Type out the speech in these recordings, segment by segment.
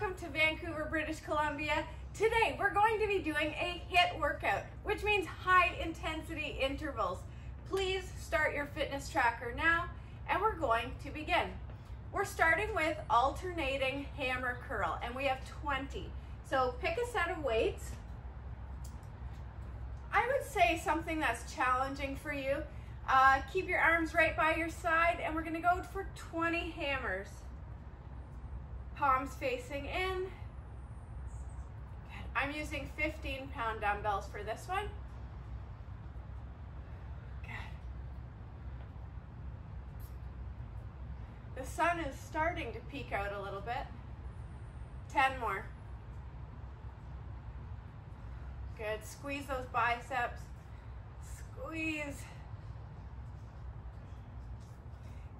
welcome to Vancouver, British Columbia. Today we're going to be doing a HIIT workout, which means high intensity intervals. Please start your fitness tracker now and we're going to begin. We're starting with alternating hammer curl and we have 20. So pick a set of weights. I would say something that's challenging for you. Uh, keep your arms right by your side and we're gonna go for 20 hammers palms facing in. I'm using 15 pound dumbbells for this one. Good. The sun is starting to peek out a little bit. 10 more. Good, squeeze those biceps. Squeeze.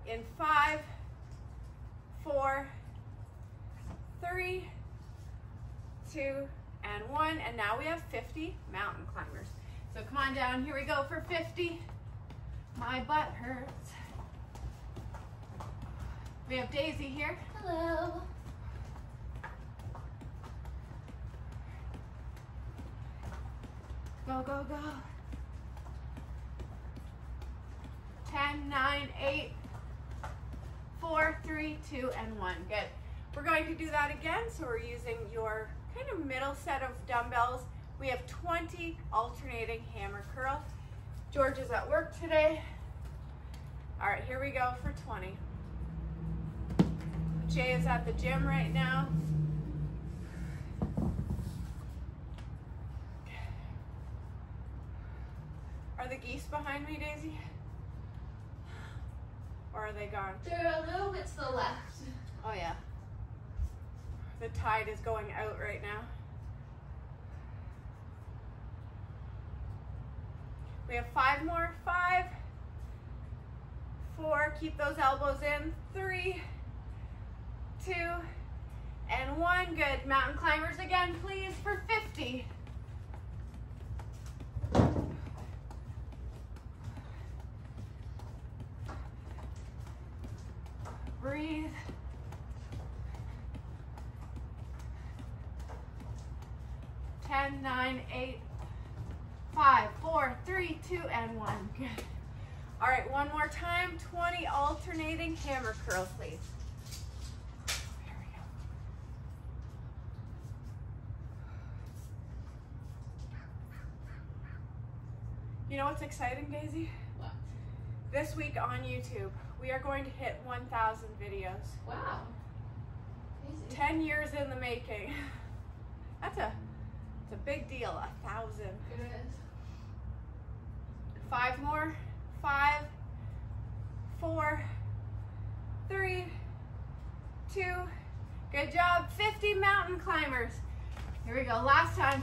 In five, four, three, two, and one. And now we have 50 mountain climbers. So come on down, here we go for 50. My butt hurts. We have Daisy here. Hello. Go, go, go. 10, 9, 8, 4, 3, 2, and 1. Good. We're going to do that again. So we're using your kind of middle set of dumbbells. We have 20 alternating hammer curls. George is at work today. All right, here we go for 20. Jay is at the gym right now. Are the geese behind me, Daisy? Or are they gone? They're a little bit to the left. Oh yeah. The tide is going out right now. We have five more. Five, four, keep those elbows in. Three, two, and one. Good. Mountain climbers again, please, for 50. 10, 9, 8, 5, 4, 3, 2, and 1. Good. All right, one more time. 20 alternating hammer curls, please. There we go. You know what's exciting, Daisy? What? This week on YouTube, we are going to hit 1,000 videos. Wow. Crazy. 10 years in the making. That's a, it's a big deal, a thousand. It is. Five more. Five, four, three, two. Good job. 50 mountain climbers. Here we go. Last time.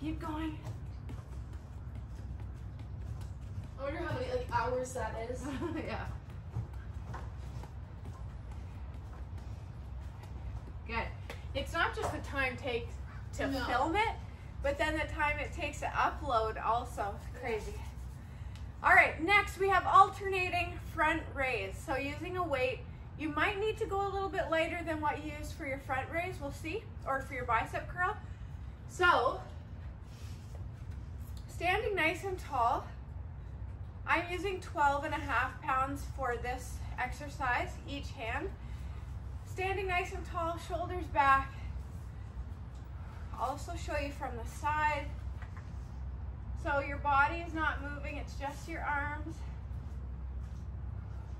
Keep going. I wonder how many like hours that is. yeah. It's not just the time takes to No. film it, but then the time it takes to upload also. It's crazy. All right, next we have alternating front raise. So using a weight, you might need to go a little bit lighter than what you used for your front raise, we'll see, or for your bicep curl. So, standing nice and tall, I'm using 12 and a half pounds for this exercise, each hand. Standing nice and tall, shoulders back. Also show you from the side. So your body is not moving, it's just your arms.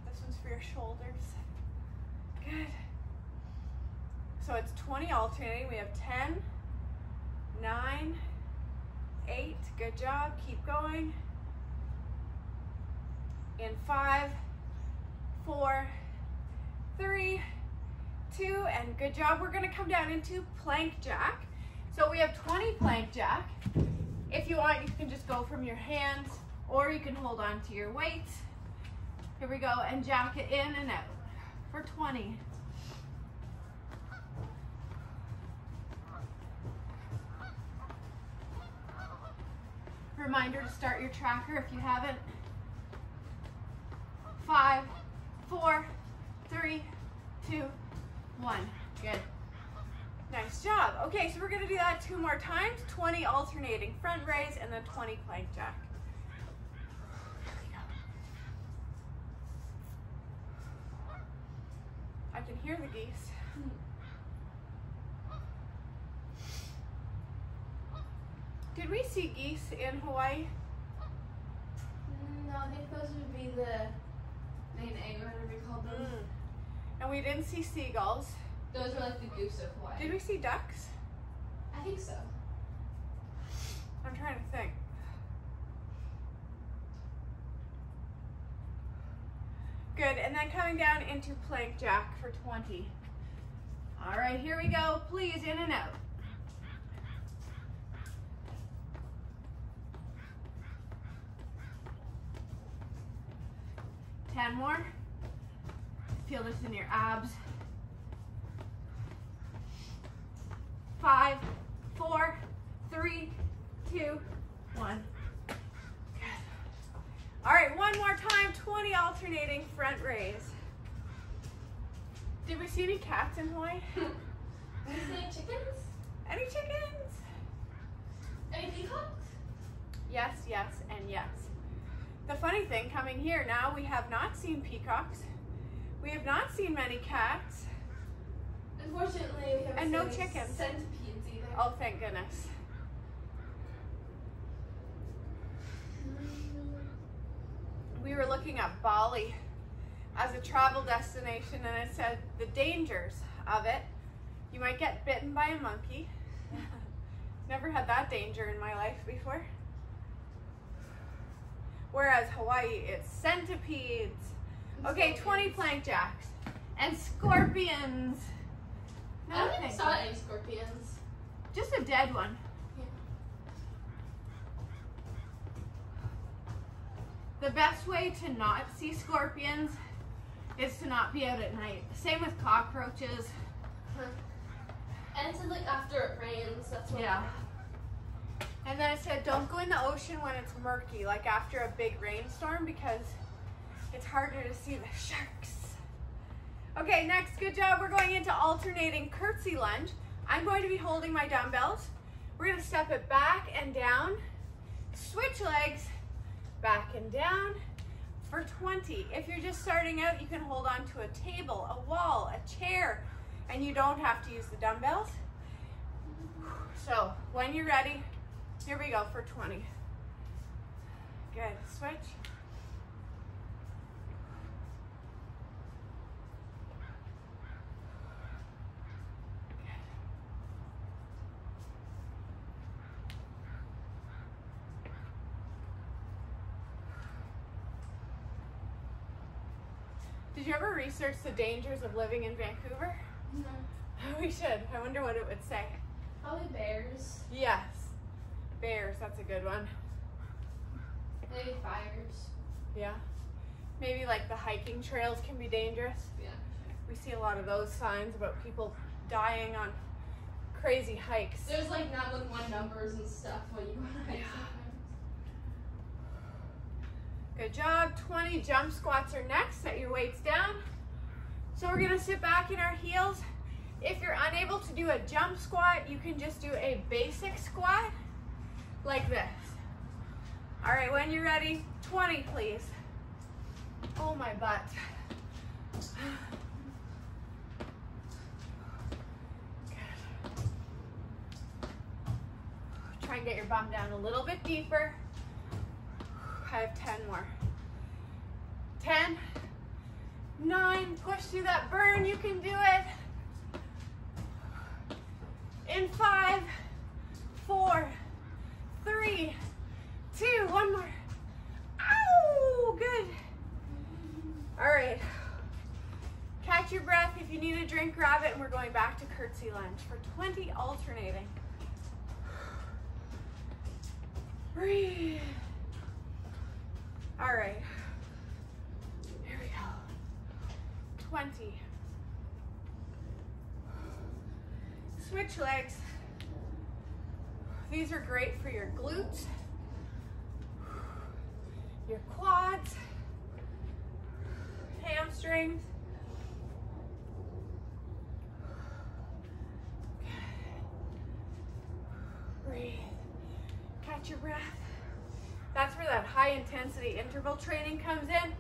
This one's for your shoulders. Good. So it's 20 alternating. We have 10, 9, 8. Good job. Keep going in five, four, three, two, and good job. We're gonna come down into plank jack. So we have 20 plank jack. If you want, you can just go from your hands or you can hold on to your weights. Here we go, and jack it in and out for 20. Reminder to start your tracker if you haven't. Five, four, three, two, one. Good. Nice job. Okay, so we're gonna do that two more times. 20 alternating front raise and then 20 plank jack. I can hear the geese. Did we see geese in Hawaii? No, I think those would be the main egg, whatever you call them. Mm. And we didn't see seagulls. Those are like the goose of Hawaii. Did we see ducks? I think so. I'm trying to think. Good, and then coming down into plank jack for 20. All right, here we go. Please, in and out. Ten more. Feel this in your abs. Five, four, three, two, one. Good. All right, one more time, 20 alternating front raise. Did we see any cats in Hawaii? Did you say chickens? Any chickens? Any peacocks? Yes, yes, and yes. The funny thing, coming here now, we have not seen peacocks. We have not seen many cats. Unfortunately, we haven't And no chickens. Centipedes either. Oh, thank goodness. We were looking at Bali as a travel destination and it said the dangers of it. You might get bitten by a monkey. Never had that danger in my life before. Whereas Hawaii, it's centipedes. Okay, 20 plank jacks. And scorpions. I don't think saw any scorpions. Just a dead one. The best way to not see scorpions is to not be out at night. Same with cockroaches. And it said like after it rains, that's when Yeah. And then it said don't go in the ocean when it's murky, like after a big rainstorm, because it's harder to see the sharks. Okay, next, good job. We're going into alternating curtsy lunge. I'm going to be holding my dumbbells. We're gonna step it back and down, switch legs, back and down for 20. If you're just starting out, you can hold on to a table, a wall, a chair, and you don't have to use the dumbbells. So when you're ready, here we go for 20. Good, switch. Did you ever research the dangers of living in Vancouver? No. We should. I wonder what it would say. Probably bears. Yes. Bears, that's a good one. Maybe fires. Yeah. Maybe like the hiking trails can be dangerous. Yeah. We see a lot of those signs about people dying on crazy hikes. There's like 911 numbers and stuff when you hikes. Yeah. Good job. 20 jump squats are next. Set your weights down. So we're gonna sit back in our heels. If you're unable to do a jump squat, you can just do a basic squat like this. All right, when you're ready, 20 please. Oh my butt. Good. Try and get your bum down a little bit deeper. I have 10 more. 10, 9, push through that burn, you can do it. In five, four, three, two, one more. Ow, good. All right. Catch your breath. If you need a drink, grab it, and we're going back to curtsy lunge for 20 alternating. Breathe. All right. Here we go. 20. Switch legs. These are great for your glutes, your quads, hamstrings. Breathe. Catch your breath. That's where that high intensity interval training comes in.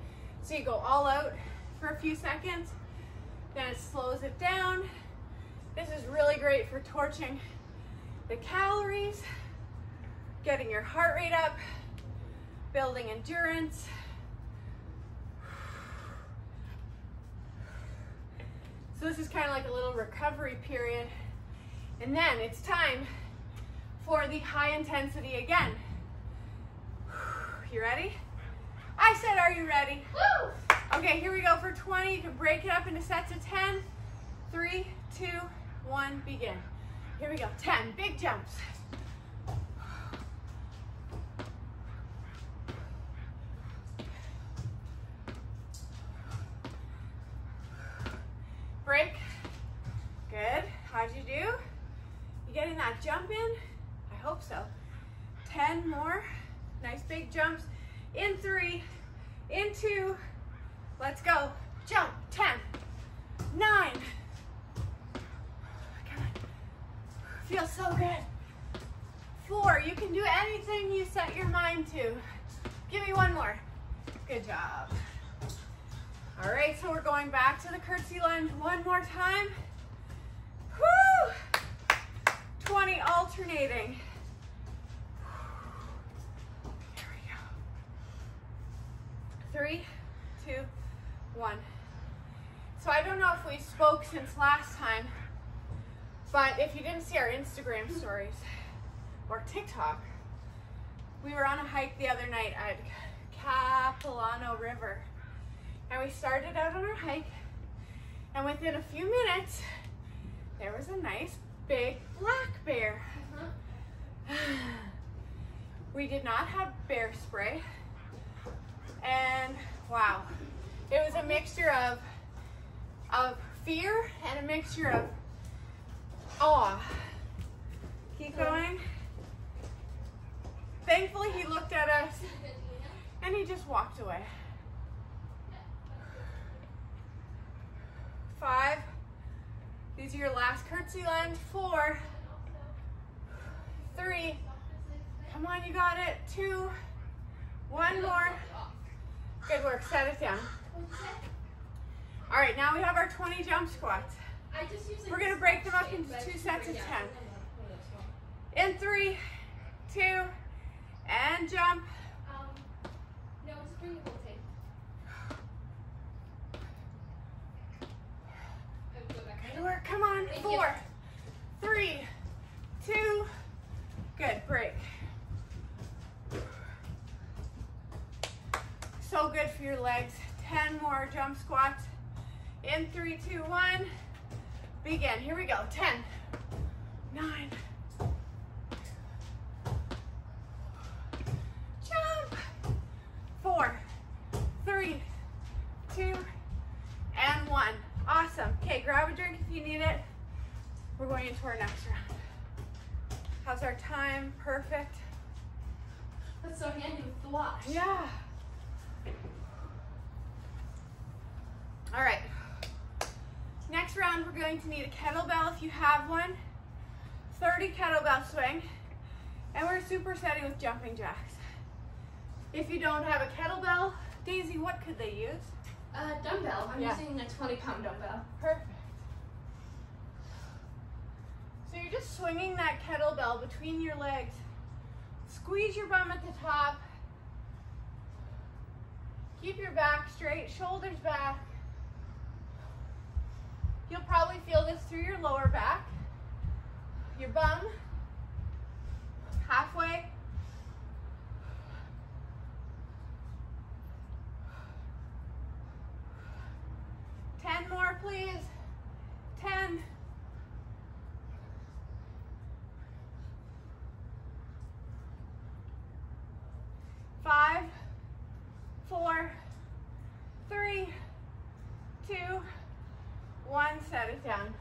So you go all out for a few seconds, then it slows it down. This is really great for torching the calories, getting your heart rate up, building endurance. So this is kind of like a little recovery period. And then it's time for the high intensity again. You ready? I said, are you ready? Woo! Okay, here we go for 20. You can break it up into sets of 10. Three, two, one, begin. Here we go, 10, big jumps. Three, two, one. So I don't know if we spoke since last time, but if you didn't see our Instagram stories or TikTok, we were on a hike the other night at Capilano River. And we started out on our hike, and within a few minutes, there was a nice big black bear. Uh-huh. We did not have bear spray, and wow, it was a mixture of of fear and a mixture of awe. Keep going. Thankfully, he looked at us and he just walked away. Five. These are your last curtsy lunge. Four. Three. Come on, you got it. Two. One more. Good work. Set it down. All right, now we have our 20 jump squats. I just use like We're gonna break them up into two sets of yeah, 10. In three, two, and jump. Um, no, just bring the whole thing. I would go back. Good work. Come on. Four, three, two. Good. Break. So good for your legs. 10 more jump squats. In three, two, one. Begin. Here we go. 10, nine. Supersetting with jumping jacks. If you don't have a kettlebell, Daisy, what could they use? Uh, dumbbell. I'm Yeah. using a 20 pound dumbbell. Perfect. So you're just swinging that kettlebell between your legs. Squeeze your bum at the top. Keep your back straight, shoulders back. You'll probably feel this through your lower back, your bum, halfway. Ten more, please. Ten. Five, four, three, two, one. Set it down.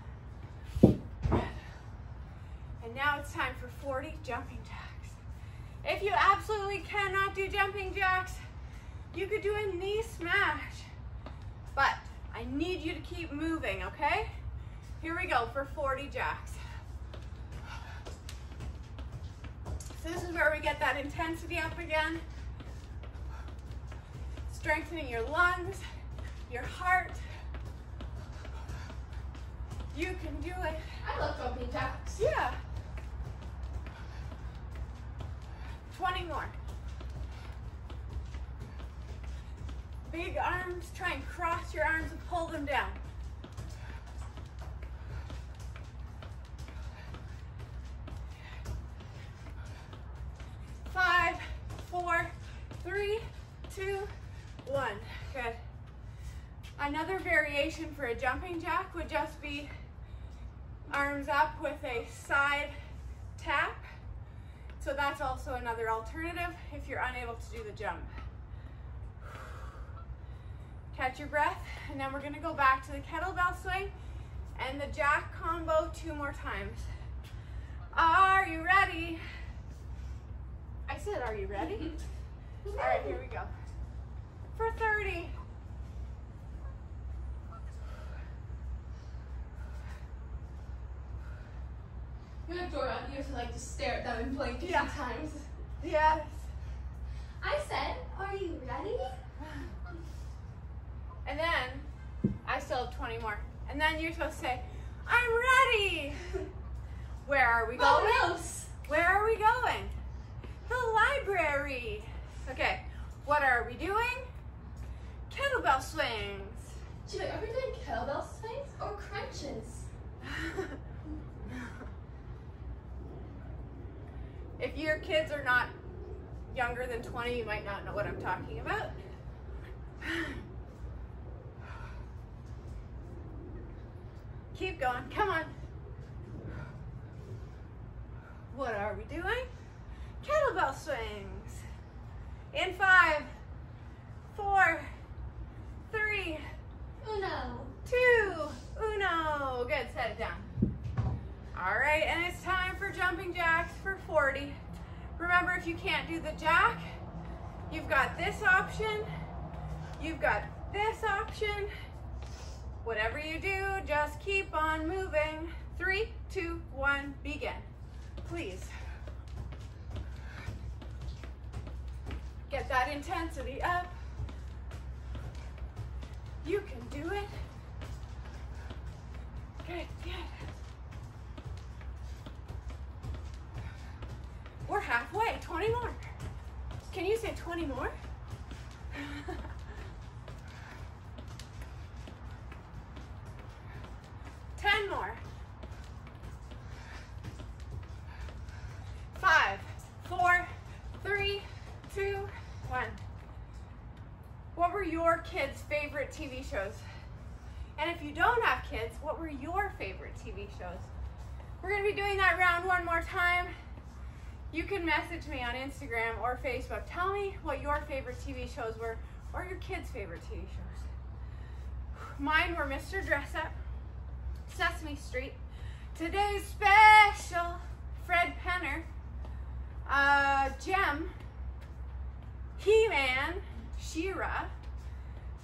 And now it's time for 40 jumping. If you absolutely cannot do jumping jacks, You could do a knee smash, but I need you to keep moving, okay? Here we go for 40 jacks. So this is where we get that intensity up again. Strengthening your lungs, your heart. You can do it. I love jumping jacks. Yeah. 20 more. Big arms, try and cross your arms and pull them down. Five, four, three, two, one. Good. Another variation for a jumping jack would just be arms up with a side. So that's also another alternative if you're unable to do the jump. Catch your breath, and then we're gonna go back to the kettlebell swing and the jack combo two more times. Are you ready? I said, are you ready? All right, here we go. For 30. You have Dora, you have to like just stare at them and blink a Yeah. few times. Yes. I said, are you ready? And then I still have 20 more. And then you're supposed to say, I'm ready. Where are we going? Where are we going? The library. Okay, what are we doing? Kettlebell swings. Should are we doing kettlebell swings or crunches? if your kids are not younger than 20, you might not know what I'm talking about. Keep going, come on. What are we doing? Kettlebell swings. In five, four, three, Uno. two, uno. Good, set it down. All right, and it's time for jumping jacks for 40. Remember, if you can't do the jack, you've got this option, you've got this option. Whatever you do, just keep on moving. Three, two, one, begin. Please. Get that intensity up. You can do it. You say 20 more? Ten more. Five, four, three, two, one. What were your kids' favorite TV shows? And if you don't have kids, what were your favorite TV shows? We're gonna be doing that round one more time. You can message me on Instagram or Facebook. Tell me what your favorite TV shows were or your kids' favorite TV shows. Mine were Mr. Dressup, Sesame Street, Today's Special, Fred Penner, uh, He-Man, She-Ra.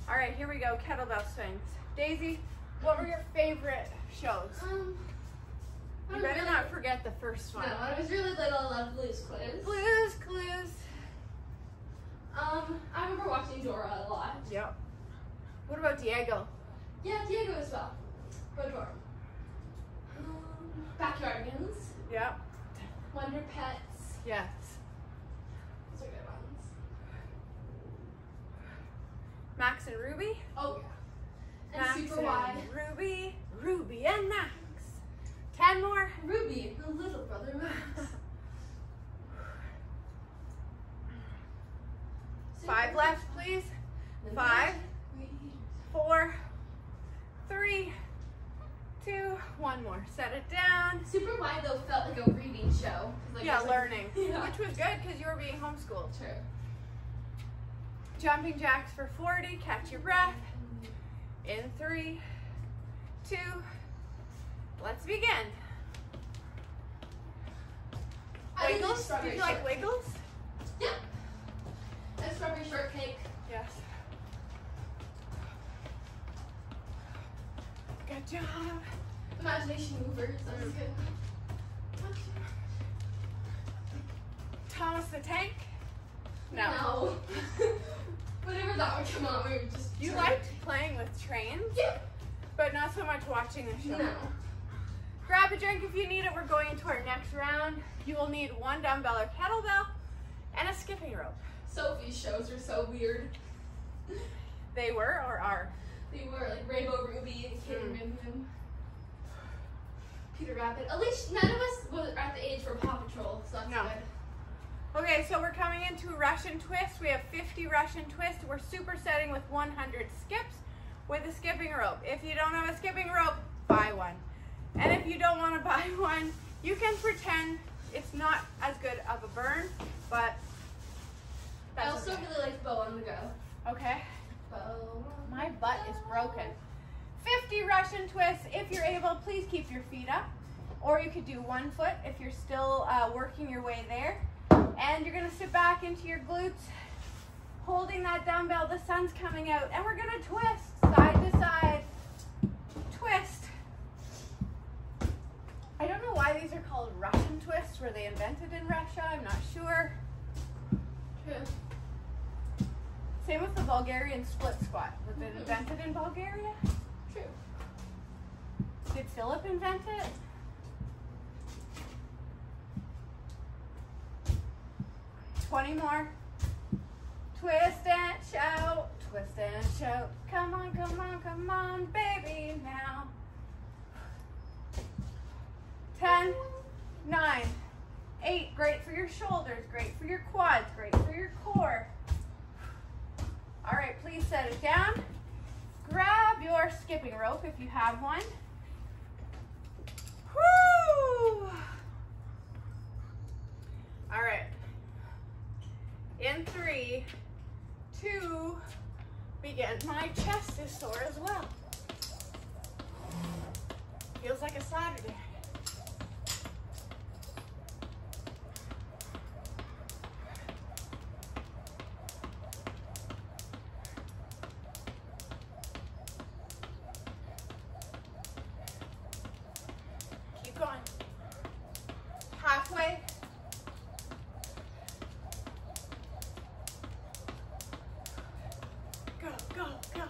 All right, here we go, kettlebell swings. Daisy, what were your favorite shows? Um, You better really- not forget the first one. when I was really little, I loved Blue's Clues. Blues Clues. Um, I remember watching Dora a lot. Yep. What about Diego? Yeah, Diego as well. But Dora. Um, Backyardigans, Yep. Wonder Pets. Yes. Those are good ones. Max and Ruby. Oh yeah. And Max Super and Wide. Ruby. Ruby and Max. Ten more. Ruby, the little brother Max. Five left, please. Five. Four. Three. Two. One more. Set it down. Super Why though felt like a reading show. Like, Yeah, was, like- learning. Yeah. Which was good because you were being homeschooled. True. Jumping jacks for 40. Catch your breath. In three, two, let's begin. I wiggles? Did you like wiggles? Yep. Yeah. And strawberry shortcake. Yes. Good job. Imagination movers. That was good. Thomas the Tank? No. No. Whenever that would come on, we would just. You liked playing with trains? Yep. But not so much watching the show. No. Grab a drink if you need it. We're going into our next round. You will need one dumbbell or kettlebell and a skipping rope. Sophie's shows are so weird. They were or are? They were like Rainbow Ruby and Kid Mm. Rim Rim. Peter Rabbit. At least none of us were at the age for Paw Patrol, so that's No. good. Okay, so we're coming into Russian twist. We have 50 Russian twist. We're supersetting with 100 skips with a skipping rope. If you don't have a skipping rope, buy one. And if you don't want to buy one, you can pretend it's not as good of a burn, but I also okay. really like Bo on the Go. okay. Bo. My butt is broken. 50 Russian twists. If you're able, please keep your feet up. Or you could do one foot if you're still uh, working your way there. And you're gonna sit back into your glutes, holding that dumbbell. The sun's coming out, and we're gonna twist side to side. Twist. I don't know why these are called Were they invented in Russia? I'm not sure. True. Same with the Bulgarian split squat. Was it mm-hmm. invented in Bulgaria? True. Did Philip invent it? Twenty more. Twist and shout, twist and shout. Come on, come on, come on, baby, now. Ten, nine, eight. Great for your shoulders, great for your quads, great for your core. All right, please set it down. Grab your skipping rope if you have one. Woo! All right. In three, two, begin. My chest is sore as well. Feels like a Saturday. Keep going. Halfway. Go, go, go.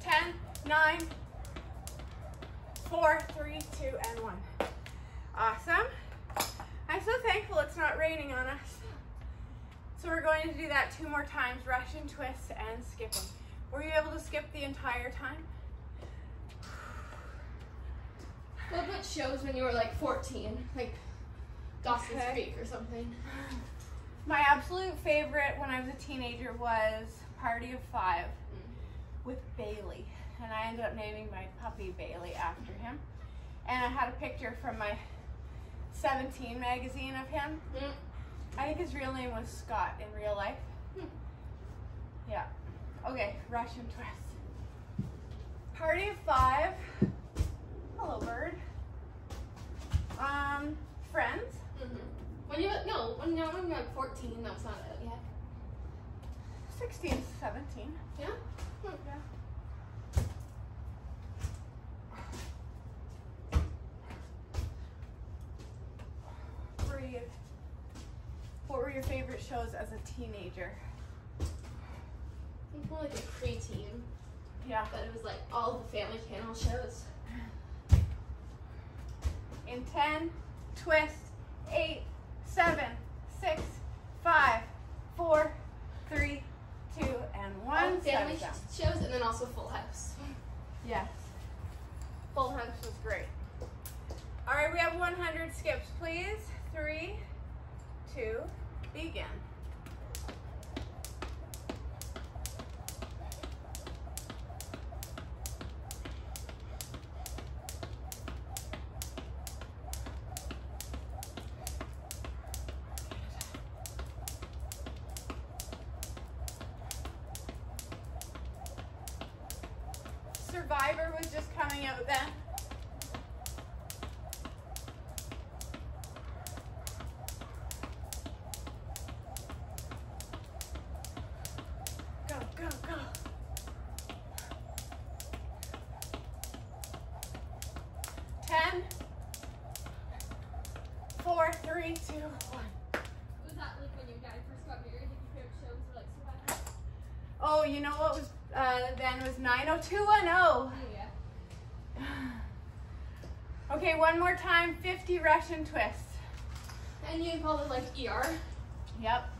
Ten, nine, four, three, two, and one. Awesome. I'm so thankful it's not raining on us. So we're going to do that two more times, Russian twist and skipping. Were you able to skip the entire time? What about shows when you were like 14? Like Dawson's Okay. Creek or something? My absolute favorite when I was a teenager was Party of Five mm. with Bailey. And I ended up naming my puppy Bailey after him. And I had a picture from my 17 magazine of him. Mm. I think his real name was Scott in real life. Hmm. Yeah. Okay, Russian twist. Party of five. Hello, bird. Um, friends. Mm-hmm. When you no, when no, when you're like 14, that's not it yet. 16, 17. Yeah. Hmm. Yeah. your favorite shows as a teenager? I think more like a preteen. Yeah. But it was like all the Family Channel shows. In 10, twist, 8, 7, 6, 5, 4, 3, 2, and 1. All family sh shows and then also Full House. Yes. Full House was great. All right, we have 100 skips, please. 3, 2, vegan. Survivor was just coming out then. 90210. Oh yeah. Okay, one more time. 50 Russian twists. And you called it like ER. Yep.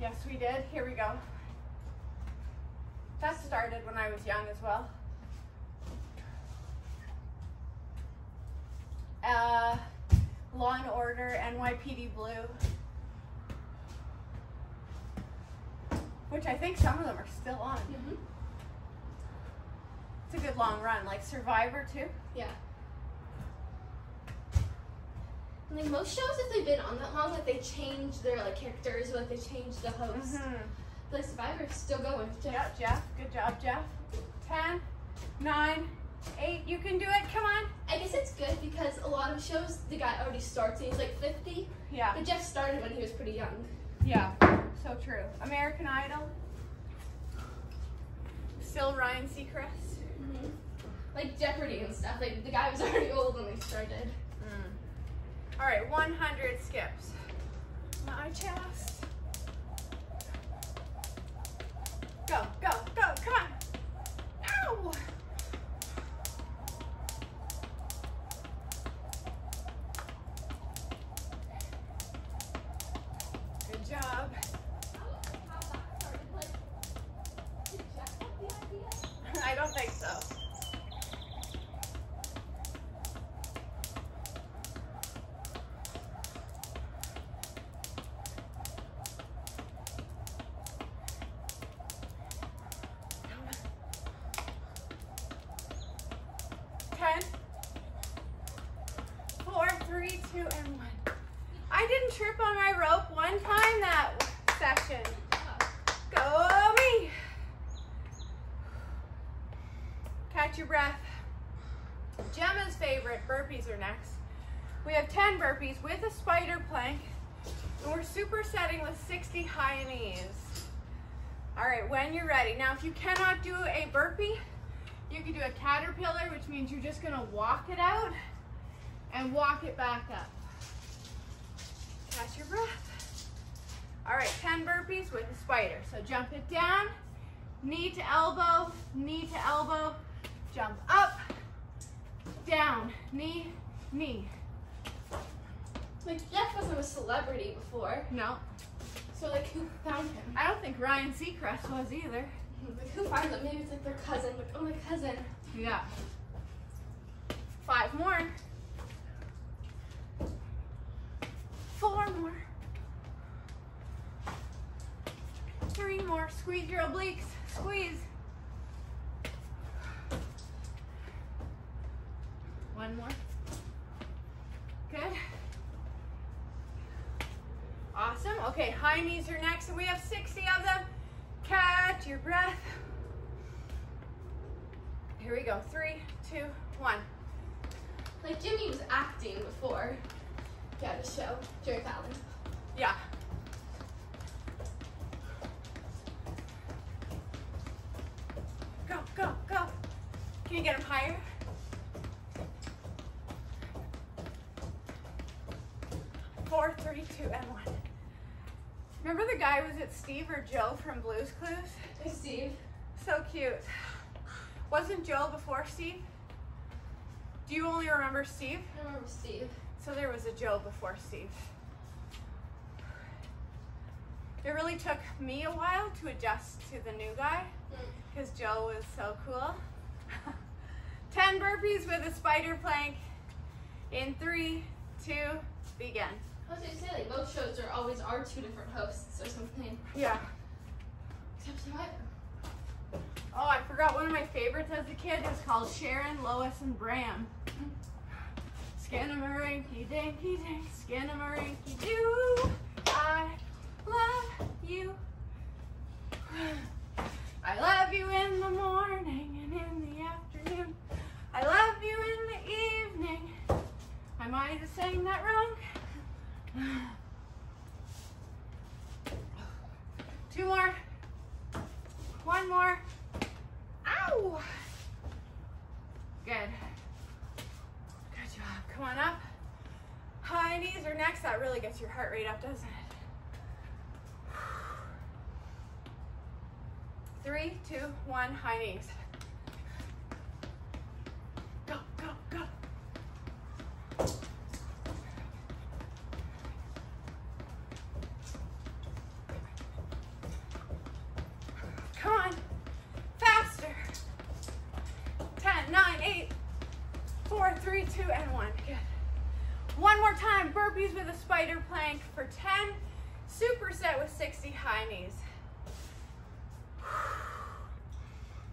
Yes, we did. Here we go. That started when I was young as well. Uh, Law and Order, NYPD Blue. Which I think some of them are still on. Mm-hmm. It's a good long run, like Survivor too. Yeah. And, like most shows, if they've been on that long, like they change their like characters, or like they change the host. Mhm. But like Survivor's still going. Yeah, Jeff. Good job, Jeff. 10, 9, 8. You can do it. Come on. I guess it's good because a lot of shows the guy already starts and he's like 50, Yeah. but Jeff started when he was pretty young. Yeah. So true. American Idol. Still Ryan Seacrest. Like Jeopardy and stuff. Like the guy was already old when they started. Mm. All right, 100 skips. My chest. Go, go, go. Come on. Ow. Good job. I don't think so. Ten, four, three, two, and one. I didn't trip on my rope one time that session. Go me. Catch your breath. Gemma's favorite burpees are next. We have 10 burpees with a spider plank, and we're supersetting with 60 high knees. All right, when you're ready. Now, if you cannot do a burpee, you can do a caterpillar, which means you're just gonna walk it out and walk it back up. Catch your breath. All right, 10 burpees with a spider. So jump it down, knee to elbow, knee to elbow, jump up, down, knee, knee. Like Jeff wasn't a celebrity before, No, so like who found him? I don't think Ryan Seacrest was either. Hmm, like who finds him? Maybe it's like their cousin. Like oh my cousin. Yeah. Five more. Four more. Three more. Squeeze your obliques. Squeeze. One more. Good. Awesome. Okay, high knees are next, and we have 60 of them. Catch your breath. Here we go. Three, two, one. Like Jimmy was acting before he had a show, Jerry Fallon. Yeah. Go, go, go. Can you get him higher? Four, three, two, and one. Remember the guy, was it Steve or Joe from Blue's Clues? Steve. So cute. Wasn't Joe before Steve? Do you only remember Steve? I remember Steve. So there was a Joe before Steve. It really took me a while to adjust to the new guy hmm. because Joe was so cool. 10 burpees with a spider plank in three, two, begin. I was gonna say like most shows there always are two different hosts or something. Yeah. Except Survivor. Oh, I forgot one of my favorites as a kid was called Sharon, Lois, and Bram. Skinnamarink-y dinky dink, skinnamarink-y doo. I love you. I love you in the morning and in the afternoon. I love you in the evening. Am I might have saying that wrong. Two more. One more. Ow! Good. Good job. Come on up. High knees or next, that really gets your heart rate up, doesn't it? Three, two, one, high knees. Time. Burpees with a spider plank for 10. Superset with 60 high knees.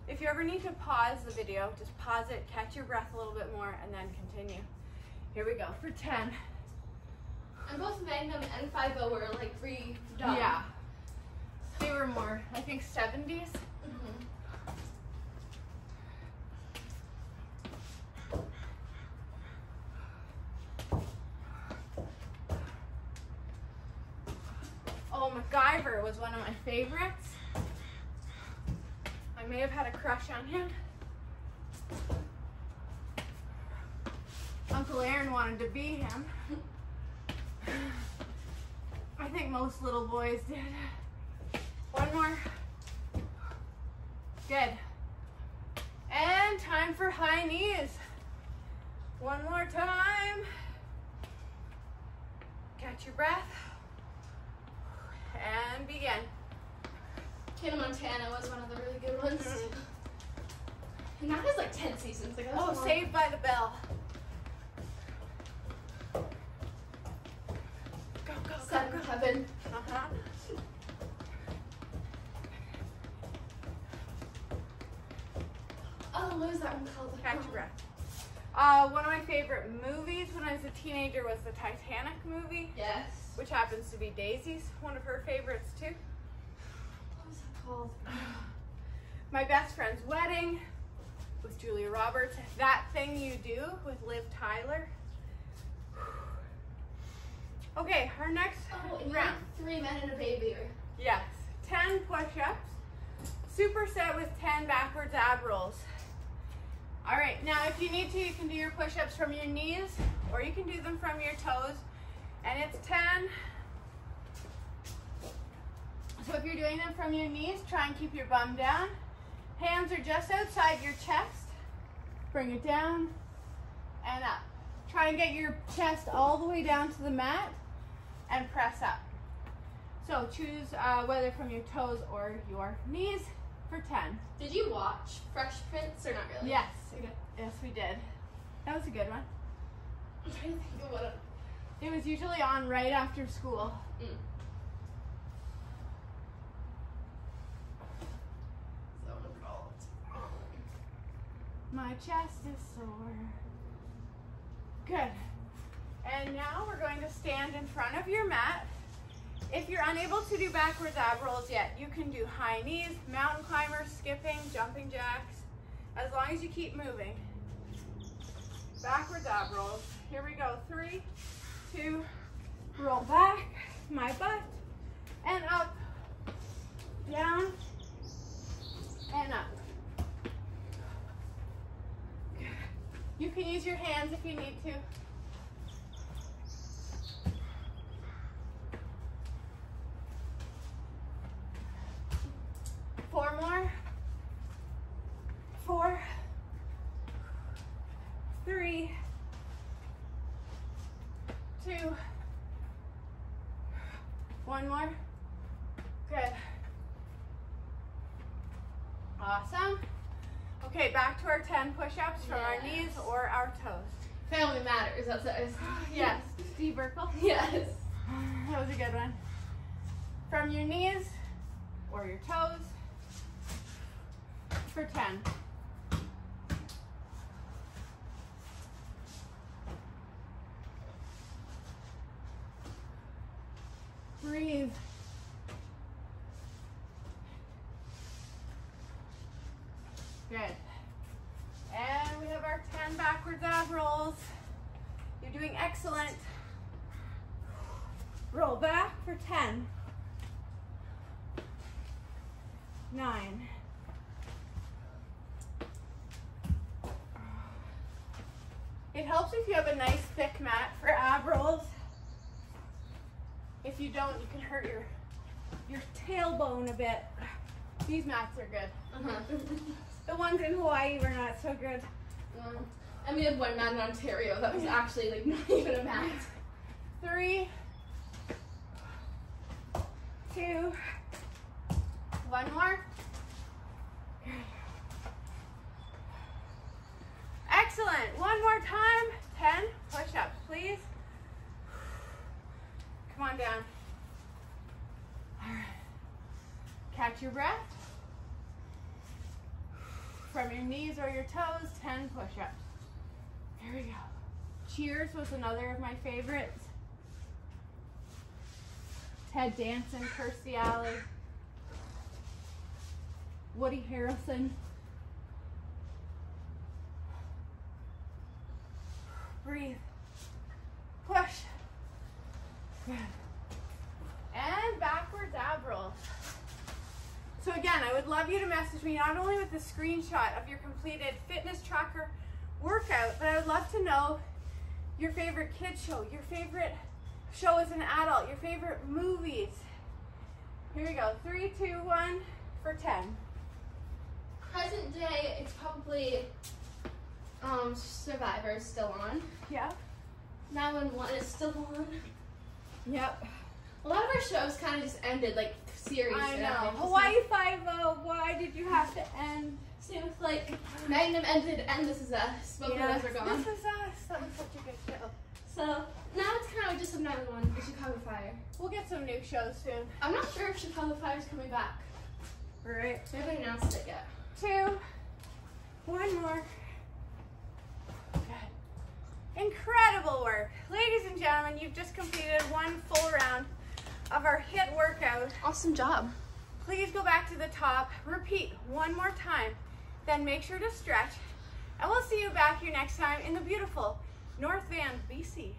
If you ever need to pause the video, just pause it, catch your breath a little bit more, and then continue. Here we go for 10. And both Magnum and 5 were like redone. Yeah. They were more, I think, 70s. Mhm. Oh, MacGyver was one of my favorites. I may have had a crush on him. Uncle Aaron wanted to be him. I think most little boys did. One more. Good. And time for high knees. One more time. Catch your breath. And begin. Hannah Montana was one of the really good ones. Mhm. And that was like 10 seasons ago. Oh, Saved by the Bell. Go, go, Seven go, go. Heaven. Uh-huh. Oh, what was that one called? Catch your breath. Uh, one of my favorite movies when I was a teenager was the Titanic movie, Yes. which happens to be Daisy's one of her favorites too. What was that called? My best friend's wedding with Julia Roberts. That thing you do with Liv Tyler. Okay, our next Oh, round. three men and a baby. Yes, 10 push-ups. Superset with 10 backwards ab rolls. All right, now if you need to, you can do your push-ups from your knees or you can do them from your toes. And it's 10. So if you're doing them from your knees, try and keep your bum down. Hands are just outside your chest. Bring it down and up. Try and get your chest all the way down to the mat and press up. So choose uh, whether from your toes or your knees for 10. Did you watch Fresh Prince or not really? Yes, Okay. yes we did. That was a good one. I'm trying to think of what. It was usually on right after school. mm. So involved. My chest is sore. Good. And now we're going to stand in front of your mat. If you're unable to do backwards ab rolls yet, you can do high knees, mountain climbers, skipping, jumping jacks, as long as you keep moving. Backwards ab rolls. Here we go. Three, two, roll back, my butt, and up, down, and up. You can use your hands if you need to. Four more. Four. Three. Two. One more. Good. Awesome. Okay, back to our 10 push-ups from our knees or our toes. Family matters. That's it. Yes, Steve Urkel. Yes. That was a good one. From your knees or your toes for 10. Breathe. Good. And we have our 10 backwards ab rolls. You're doing excellent. Roll back for 10. Nine. It helps if you have a nice thick mat for ab rolls. If you don't, you can hurt your your tailbone a bit. These mats are good. Uh-huh. The ones in Hawaii were not so good. Um, and we had one mat in Ontario that was actually like not even a mat. Three, two, one more. Excellent. One more time. 10 push-ups, please. Come down. All right. Catch your breath. From your knees or your toes, 10 push-ups. Here we go. Cheers was another of my favorites. Ted Danson, Kirstie Alley, Woody Harrelson. Breathe. Push. Good. And backwards ab roll. So again, I would love you to message me not only with a screenshot of your completed fitness tracker workout, but I would love to know your favorite kid show, your favorite show as an adult, your favorite movies. Here we go. Three, two, one for 10. Present day, it's probably um Survivor is still on. Yeah. 911 is still on. Yep. A lot of our shows kind of just ended, like series. I know. Hawaii Five O. Why did you have to end? With like Magnum ended, and This Is Us. Both of Yes, are gone. This is us. That was such a good show. So now it's kind of just another one, the Chicago Fire. We'll get some new shows soon. I'm not sure if Chicago Fire is coming back. Right. They haven't announced it yet. Two. One more. Good. Incredible work. Ladies and gentlemen, you've just completed one full round of our HIIT workout. Awesome job. Please go back to the top, repeat one more time, then make sure to stretch. And we'll see you back here next time in the beautiful North Van, BC.